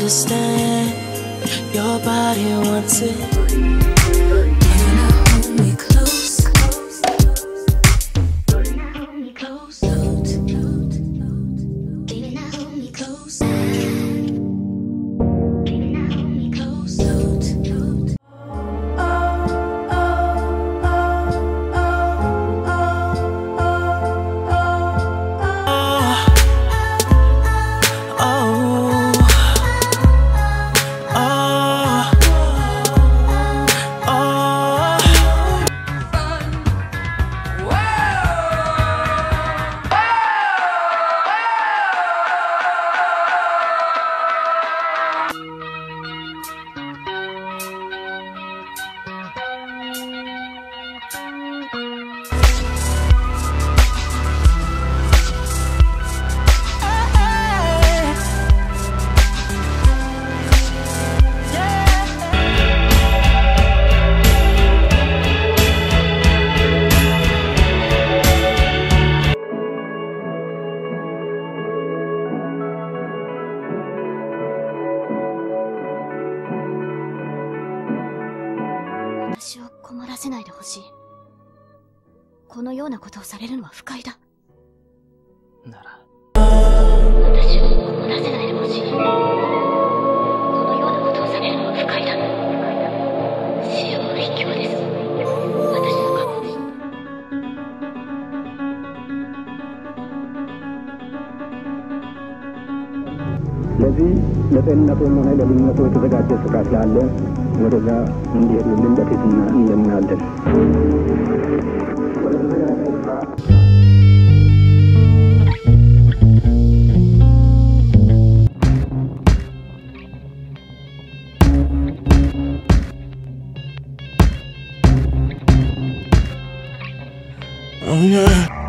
understand. Your body wants it. ほしい。このようなことをされるのは不快だ。なら私を困らせないでほしい。このようなことをされるのは不快だ。死を卑怯です。ስለዚህ ለጤንነቱም ሆነ ለልዩነቱ የተዘጋጀ ስፍራ ስላለ ወደዛ እንዲሄዱልን በትህትና እንለምናለን። Oh yeah.